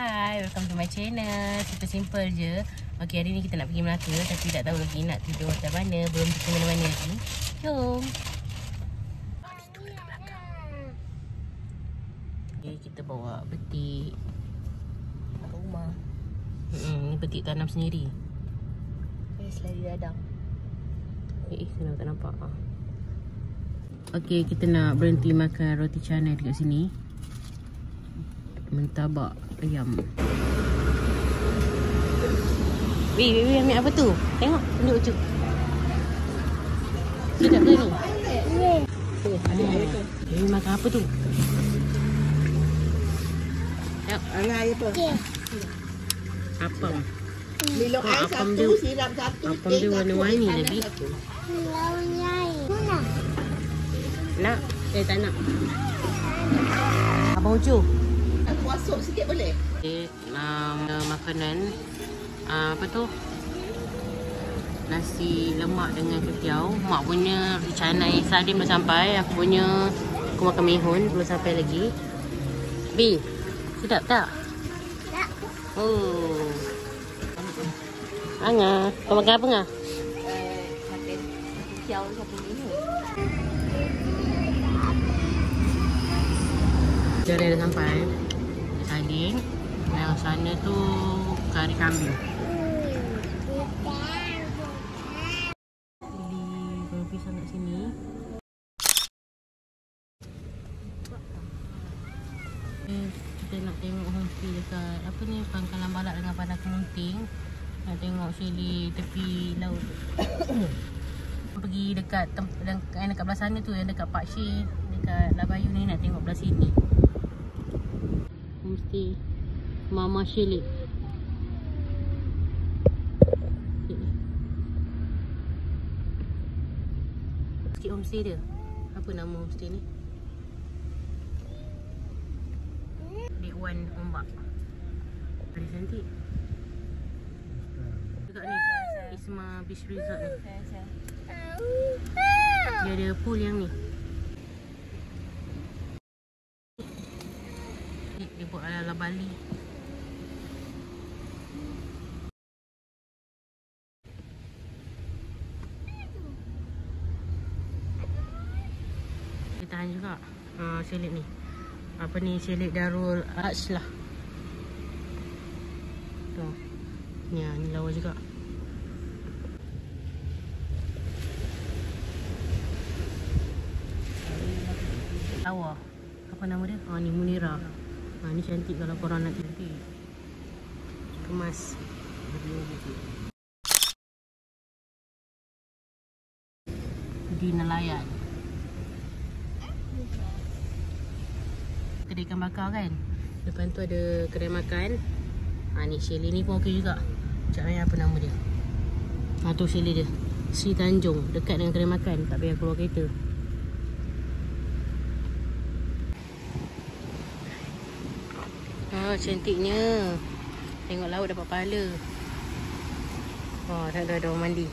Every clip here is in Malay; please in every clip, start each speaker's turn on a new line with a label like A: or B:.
A: Hai, welcome to my channel. Super simple je. Okay, hari ni kita nak pergi Melaka Tapi tak tahu lagi nak tidur hotel mana. Belum tentu mana-mana lagi. Jom. Okay, kita bawa betik
B: rumah.
A: hmm, Ni betik tanam sendiri.
B: Ni selari dadang.
A: Eh, senang tak nampak? Ah. Okay, kita nak berhenti makan roti canai dekat sini. Mentabak ayam Weh, weh, weh, ambil apa tu? Tengok, tunjuk tu Sedap ke ni?
B: Weh.
A: Eh, Weh, makan apa tu? Tengok,
C: Alah air apa?
A: Apam Ah,
C: air
A: apam
C: satu,
A: dia-
C: sirap satu,
A: apam dia warna-warni tadi.
B: Lawannya air.
A: Nak? Eh, tak nak Abang Ucu
C: masuk sikit boleh?
A: Okay, um, makanan uh, apa tu? Nasi lemak dengan ketiau. Mak punya roti canai sardin belum sampai. Aku punya aku makan mihun belum sampai lagi. B, sedap tak?
B: Tak.
A: Oh. Anga, kau makan apa ngah?
B: Eh, makan kiau satu ni.
A: Jari dah sampai. Sardin. Yang sana tu kari kambing. Beli pisang kat sini. Kita nak tengok homestay dekat apa ni Pangkalan Balak dengan Padang Kemunting. Nak tengok sili tepi laut. Pergi dekat tem- yang dekat belah sana tu yang dekat Pak dekat Labayu ni nak tengok belah sini. Mama Shelik. Sikit homestay dia. Apa nama homestay ni? Big One Ombak. Ada cantik. Dekat ni. Isma Beach Resort ni. Dia ada pool yang. Ni Dia buat ala-ala Bali. Dia tahan juga. Ha, selit ni. Apa ni selit Darul Arts lah. Tu. Ni, ah, ni lawa juga. Lawa. Apa nama dia? Ha, ni Munira. Ha, ni cantik kalau korang nak cantik. Kemas. Di nelayan. Kedai ikan bakar kan? Depan tu ada kedai makan. Ha, ni Shelly ni pun okey juga. Sekejap ni apa nama dia? Ha, tu Shelly dia. Sri Tanjung. Dekat dengan kedai makan. Tak payah keluar kereta. Oh, cantiknya. Tengok laut dapat pahala. Oh, dah ada, ada orang mandi.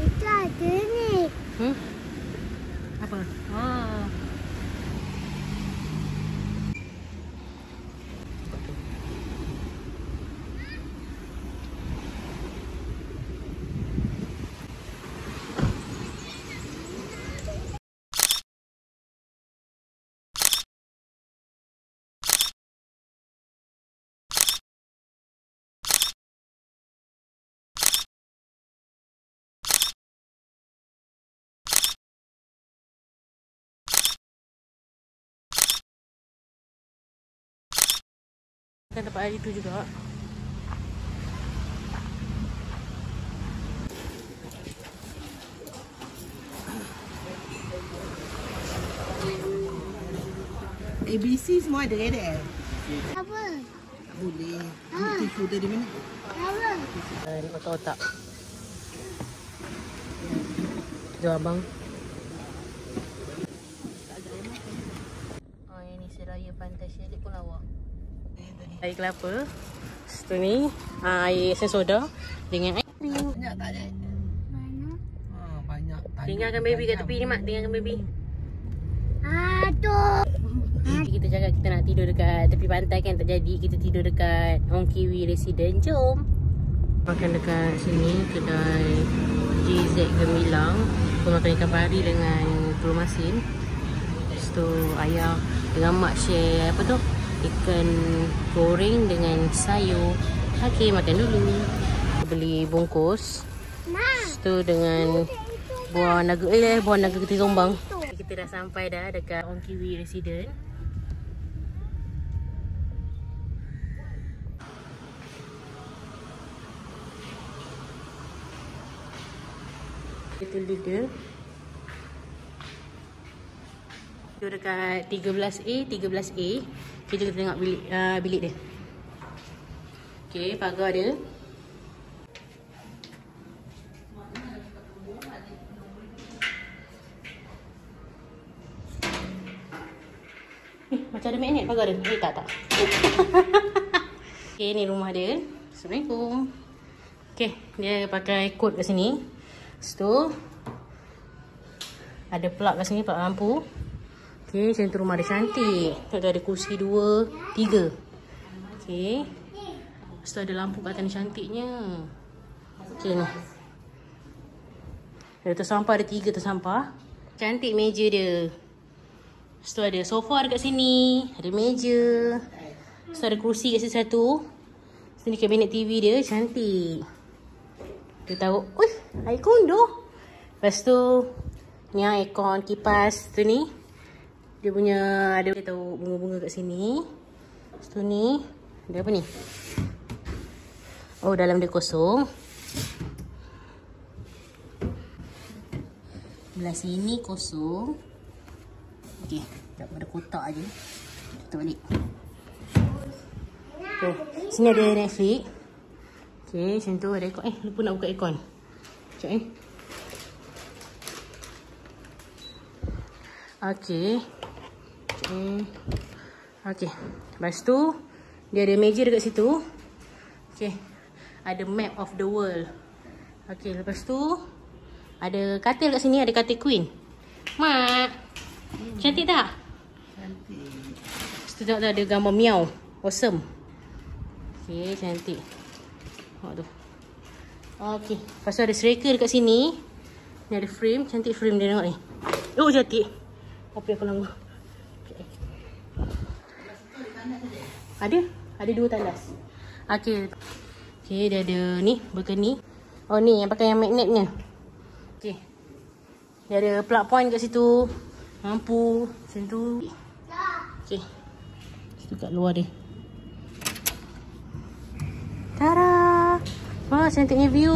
B: Itu ada ni.
A: Hmm? Apa? Oh. Kan dapat hari tu juga.
C: ABC semua ada ada.
B: Apa?
C: Tak boleh.
B: Ah.
C: Tisu dari mana?
B: Apa?
A: Ni otak-otak. Jom abang. Oh, yang ni seraya pantai Syelik pun lawa. Air kelapa. Lepas tu ni ah, air esen soda dengan air krim.
C: Banyak tak ada?
B: Mana?
C: Ha, banyak. Tanya
A: Tinggalkan baby kat tepi ni mak, tinggalkan baby.
B: Aduh.
A: kita cakap kita nak tidur dekat tepi pantai kan tak jadi kita tidur dekat Ong Kiwi Resident. Jom. Makan dekat sini kedai JZ Gemilang. Kita makan ikan pari dengan telur masin. Lepas tu ayah dengan mak share apa tu? Ikan goreng dengan sayur. Okey, makan dulu. Beli bungkus. Lepas tu dengan buah naga eh buah naga ketis rombang. Kita dah sampai dah dekat Ong Kiwi Resident. Itu dia. Itu dekat 13A, 13A. Kita kita tengok bilik uh, bilik dia. Okey, pagar dia. Eh, macam ada magnet pagar dia. Eh, tak, tak. Okey, ni rumah dia. Assalamualaikum. Okey, dia pakai kod kat sini. Lepas tu, ada plug kat sini, plug lampu. Okey, macam tu rumah dia cantik. Tu ada kursi dua, tiga. Okey. Lepas tu ada lampu kat atas cantiknya. Okey ni. Ada tersampah, ada tiga tersampah. Cantik meja dia. Lepas tu ada sofa dekat sini. Ada meja. Lepas tu ada kursi kat sini satu. Lepas ni kabinet TV dia. Cantik. Dia taruh. Uih, air kondo. Lepas tu. Ni aircon kipas tu ni. Dia punya ada dia tahu bunga-bunga kat sini. Tu ni. Ada apa ni? Oh dalam dia kosong. Belah sini kosong. Okey, tak ada kotak aje. Tutup balik. Okay. Sini ada Netflix. Okey, macam tu ada aircon. Eh, lupa nak buka aircon. Sekejap eh. Okey. Okey. Okey. Lepas tu, dia ada meja dekat situ. Okey. Ada map of the world. Okey, lepas tu, ada katil kat sini, ada katil queen. Mak. Cantik tak?
C: Cantik.
A: Lepas tu ada gambar miau. Awesome. Okey, cantik. Tengok tu. Okey. Tu ada striker dekat sini. Ni ada frame. Cantik frame dia tengok ni. Oh, cantik. Apa yang aku lama. Okay. Ada? Ada dua tandas. Okey. Okey, dia ada ni. Balcony. Oh, ni yang pakai yang magnetnya. Okey. Dia ada plug point kat situ. Lampu. Tu. Okey. Situ kat luar dia. Tada! Wah, cantiknya view.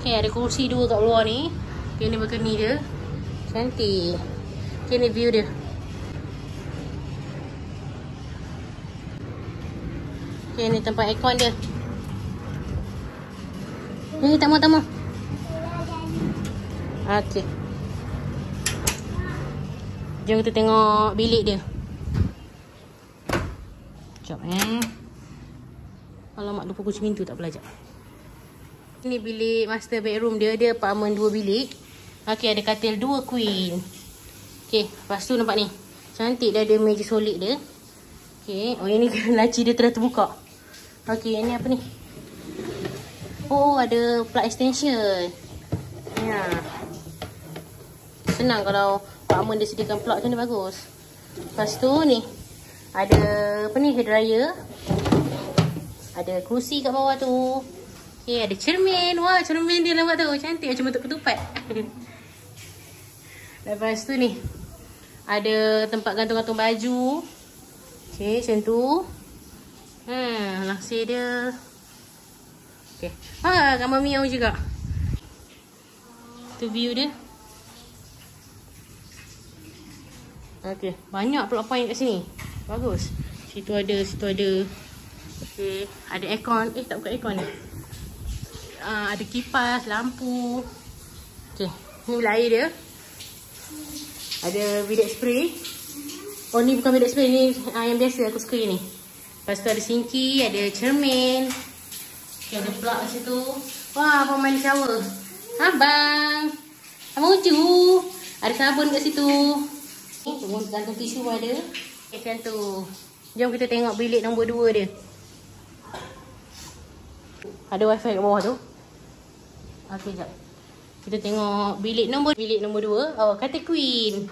A: Okay, ada kursi dua kat luar ni. Okay, ni balcony dia. Cantik. Okay, ni view dia. Okay, ni tempat aircon dia. Ni, tak mau, tak mau. Okay. Jom kita tengok bilik dia. Sekejap eh. Alamak, lupa kunci pintu tak belajar. Ini bilik master bedroom dia. Dia apartment dua bilik. Okey, ada katil dua queen. Okey, lepas tu nampak ni. Cantik dia ada meja solid dia. Okey, oh ini laci dia telah terbuka. Okey, ini apa ni? Oh, ada plug extension. Ya. Senang kalau apartment dia sediakan plug tu ni bagus. Lepas tu ni. Ada apa ni? Hair dryer. Ada kerusi kat bawah tu. Okay, ada cermin. Wah, cermin dia nampak tu. Cantik macam bentuk ketupat. Lepas tu ni. Ada tempat gantung-gantung baju. Okay, macam tu. Hmm, langsir dia. Okay. Ha, gambar miau juga. Tu view dia. Okay, banyak plug point kat sini. Bagus. Situ ada, situ ada. Okay, ada aircon. Eh, tak buka aircon ni. Uh, ada kipas, lampu. Okay, ni air dia. Ada bidet spray. Oh, ni bukan bidet spray. Ni uh, yang biasa aku suka ni. Lepas tu ada sinki, ada cermin. Okay, ada plug kat situ. Wah, apa main shower. Abang. Abang Ucu. Ada sabun kat situ. Tunggu gantung tisu pun ada. Macam tu. Jom kita tengok bilik nombor dua dia. Ada wifi kat bawah tu. Okey, jap. Kita tengok bilik nombor bilik nombor dua. Oh, kata queen.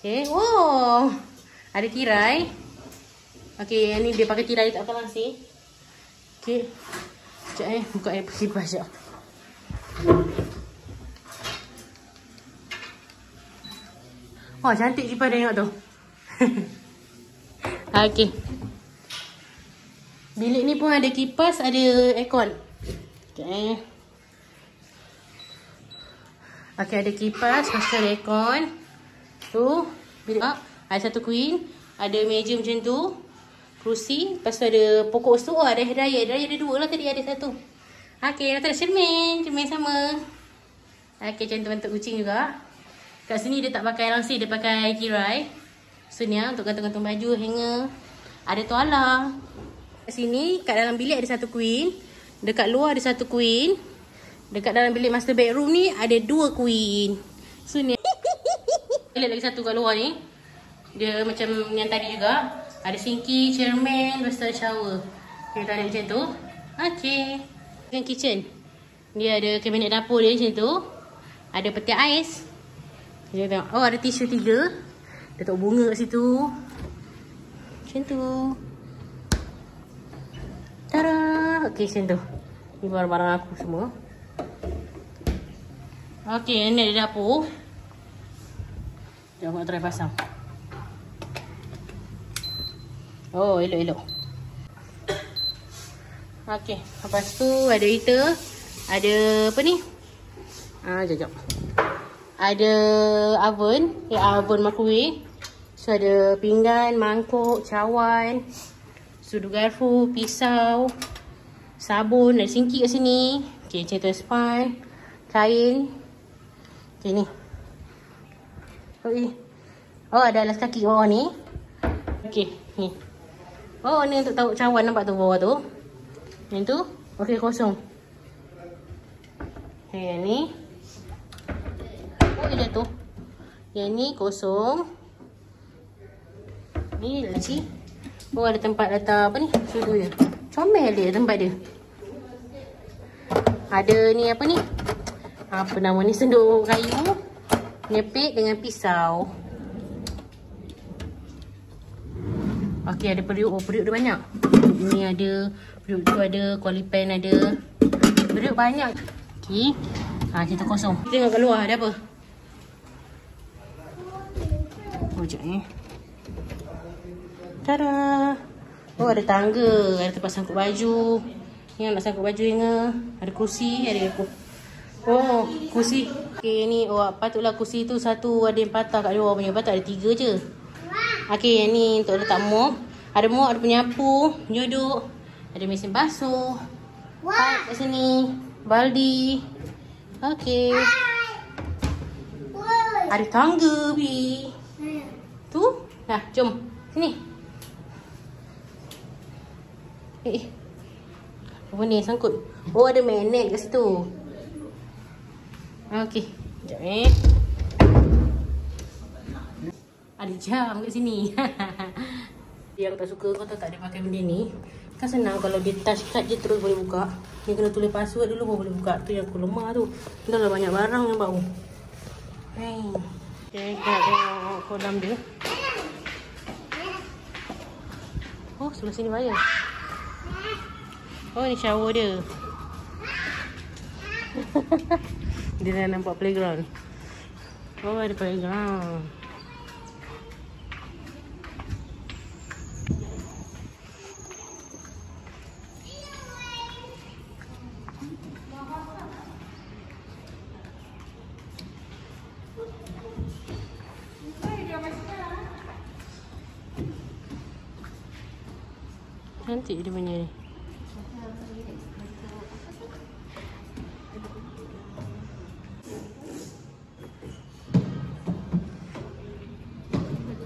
A: Okey. Wow. Ada tirai. Okey, yang ni dia pakai tirai tak akan langsir. Okey. Sekejap eh. Buka air kipas sekejap. Wah, cantik kipas tengok tu. Okey. Bilik ni pun ada kipas, ada aircon. Okey. Okey, ada kipas, ada aircon. Tu, bilik up. Ada satu queen. Ada meja macam tu. Kerusi. Lepas tu ada pokok tu. Oh, ada. Hair dryer ada dua lah tadi. Ada satu. Okey, lepas tu ada cermin. Cermin sama. Okey, macam tu bentuk kucing juga. Kat sini dia tak pakai langsir. Dia pakai tirai. So ni lah untuk gantung-gantung baju, hanger. Ada tuala. Kat sini, kat dalam bilik ada satu queen. Dekat luar ada satu queen. Dekat dalam bilik master bedroom ni ada dua queen. So ni. Bilik lagi satu kat luar ni. Dia macam yang tadi juga. Ada sinki, chairman, lepas tu ada shower. Kita ada macam tu. Okay. Yang kitchen. Dia ada kabinet dapur dia macam tu. Ada peti ais. Kita tengok. Oh ada tisu tiga. Letak bunga kat situ. Macam tu. Tada. Okey macam tu. Ni barang-barang aku semua. Okey ni ada dapur. Jom nak try pasang. Oh elok-elok. Okey. Lepas tu ada heater. Ada apa ni? Ah, jap, jap. Ada oven. Eh, oven microwave. So, ada pinggan, mangkuk, cawan. Sudu garfu, pisau. Sabun, ada singki kat sini. Okay, macam tu span. Kain. Okay, ni. Oh, ada alas kaki bawah ni. Okay, ni. Oh, ni untuk tahu cawan nampak tu bawah tu. Yang tu. Okay, kosong. Okay, yang ni. Oh, dia tu. Yang ni kosong. Ni laci. Oh, ada tempat letak apa ni? Sudu dia. Comel dia tempat dia. Ada ni apa ni? Apa nama ni? Senduk kayu. Nyepit dengan pisau. Okey, ada periuk. Oh, periuk dia banyak. Ni ada. Periuk tu ada. Kuali pen ada. Periuk banyak. Okey. Ha, kita kosong. Tengok kat luar ada apa? Oh, sekejap ni. Tada! Oh, ada tangga. Ada tempat sangkut baju. Ni nak sangkut baju ingat. Ada kursi. Ada apa? Oh, kursi. Okay, ni. Oh, patutlah kursi tu satu ada yang patah kat luar punya. Patut ada tiga je. Okay, yang ni untuk letak mop. Ada mop, ada penyapu. Duduk. Ada mesin basuh. Pipe kat sini. Baldi. Okay. Ada tangga, Bi. Tu. Nah, jom. Sini. Eh, eh. Apa ni sangkut? Oh, ada magnet kat situ. Okey. Sekejap eh. Ada jam kat sini. Yang tak suka kau tahu tak dia pakai benda ni. Kan senang kalau dia touch card je terus boleh buka. Ni kena tulis password dulu baru boleh buka. Tu yang aku lemah tu. Dah lah banyak barang yang bau. Hey. Okay, tengok kolam dia. Oh, sebelah sini bayar. Oh, ni shower dia. dia dah nampak playground. Oh, ada playground. Cantik dia punya ni.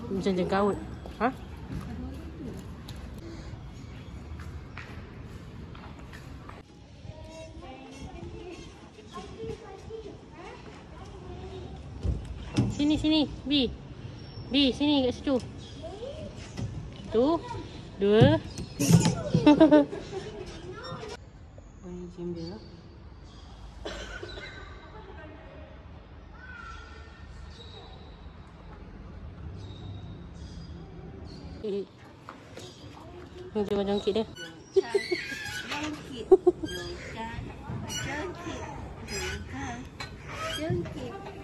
A: Macam jengkaut. Ha? Sini sini, B. Bi, sini kat situ. Tu. Dua. Ini gym dia. Eh. Ni dia macam jangkit dia.
B: Jangkit.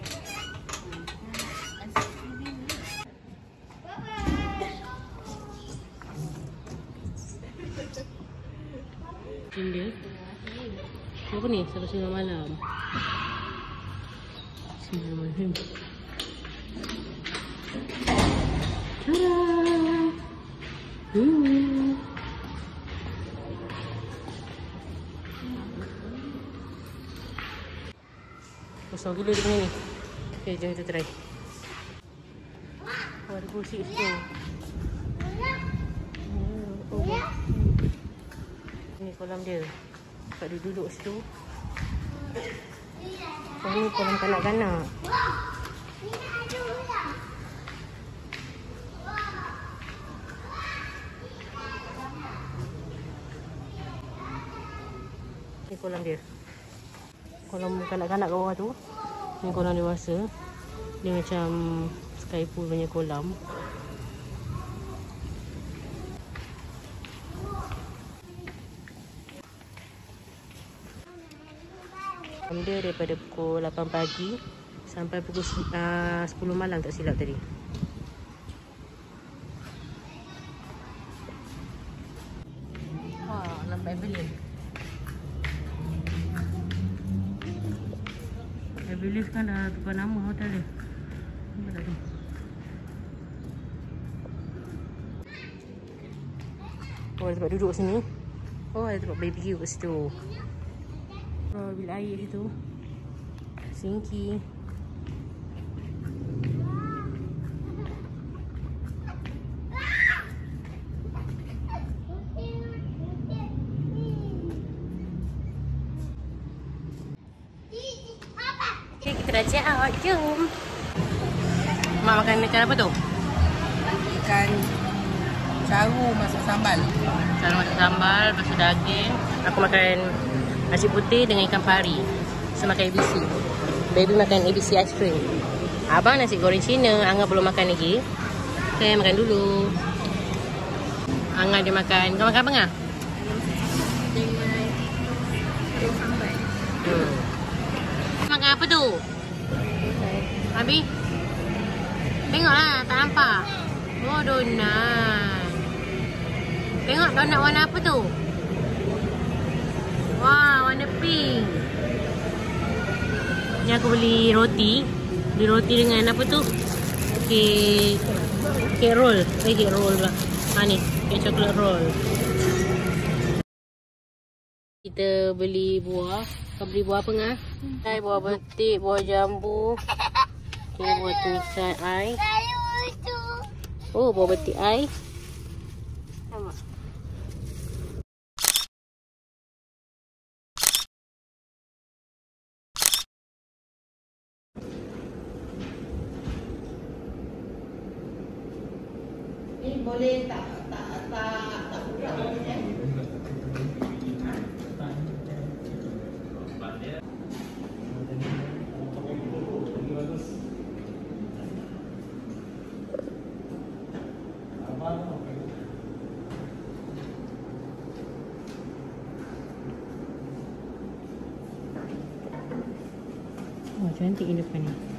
A: Dia. Apa ni? Sampai sembilan malam. Sembilan malam. Tada! Hmm. Kosong gila dia punya ni. Okay, jom kita try. Oh, ada kursi situ. Oh, oh. Ni kolam dia. Tempat dia duduk situ. Oh, ni kolam kanak-kanak. Ni kolam dia. Kolam kanak-kanak kat bawah tu. Ni kolam dewasa. Dia macam sky pool punya kolam. Kolam dia daripada pukul 8 pagi sampai pukul uh, 10 malam tak silap tadi. Wah, nampak Evelyn. Evelyn kan dah tukar nama hotel dia. Nampak tak tu? Oh, ada tempat duduk sini. Oh, ada tempat barbecue kat situ. Oh, bilik air. Sinki. Okay, kita dah check out. Jom. Mak makan ikan apa tu?
C: Ikan caru masuk sambal.
A: Selalu masak sambal, lepas tu daging. Aku makan nasi putih dengan ikan pari. Saya makan ABC. Baby makan ABC ice cream. Abang nasi goreng Cina. Angah belum makan lagi. Okay, makan dulu. Angah dia makan. Kau makan apa,
B: sambal.
A: Hmm. Makan apa tu? Abi? Tengoklah, tak nampak. Oh, donat. Tengok donat warna apa tu? Wah, warna pink. Ni aku beli roti. Beli roti dengan apa tu? Kek kek roll. Eh, kek roll pula. Ha ni, kek coklat roll. Kita beli buah. Kau beli buah apa ngah? Hai buah betik, buah jambu. Okay, buah tulisan ai. Oh, buah betik ai.
C: Ni boleh tak tak tak tak buka eh?
A: Oh, cantik ini depan ni.
C: Ni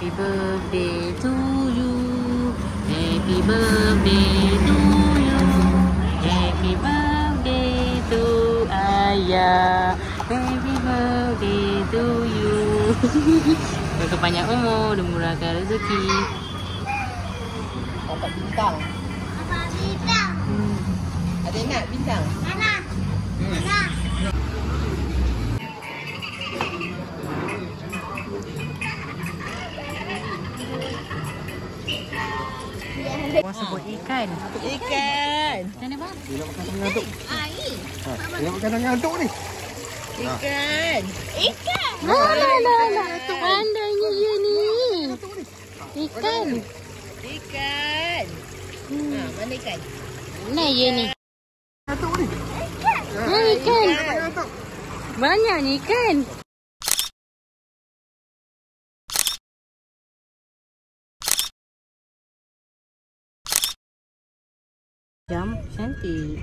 C: Happy birthday to you. Happy birthday to you.
A: Happy birthday to ayah. Happy birthday to you. Berkepanjang umur, dimurahkan rezeki.
C: Apa bintang?
B: Apa bintang? Hmm.
C: Ada nak bintang?
B: Mana? Hmm. Mana?
A: Orang sebut ikan.
C: Ikan.
A: Ikan apa?
B: Air.
D: Tengok makan ngantuk ni.
C: Ikan.
B: Ikan.
A: Lah lah lah lah. Pandainya dia ni. Ikan.
C: Ikan. Ha, mana ikan?
A: Mana dia ni?
D: Ni.
A: Ha, ikan.
D: Ngantuk.
A: Banyak ni ikan. Jam cantik.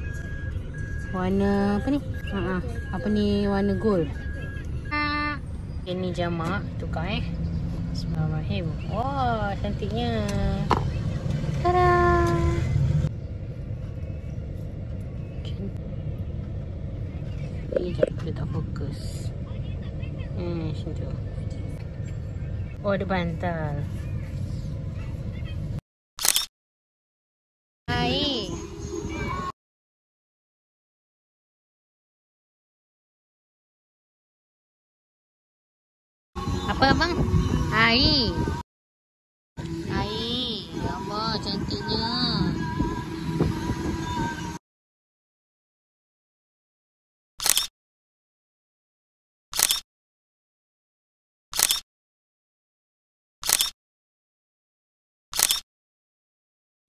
A: Warna apa ni? Ha ah. Apa ni warna gold. Ini jamak tukar eh. Bismillahirrahmanirrahim. Wah, cantiknya. Tada. Dia tak fokus. Hmm, macam tu. Oh, ada bantal. Apa abang? Air. Air. Ya Allah, cantiknya.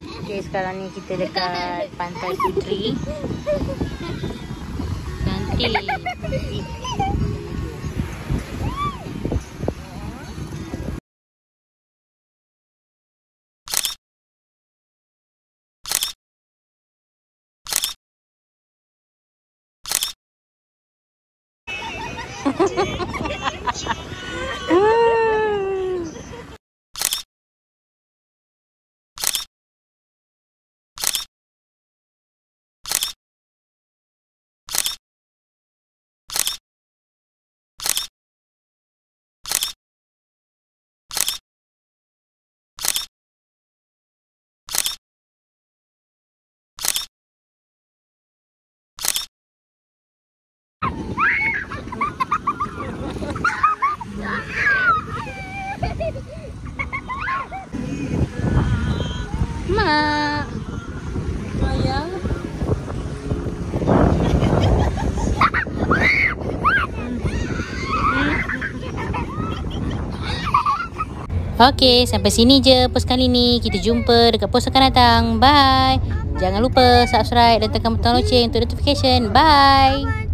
A: Okay, sekarang ni kita dekat Pantai Putri. Cantik. Okey, sampai sini je post kali ni. Kita jumpa dekat post akan datang. Bye. Jangan lupa subscribe dan tekan butang loceng untuk notification. Bye.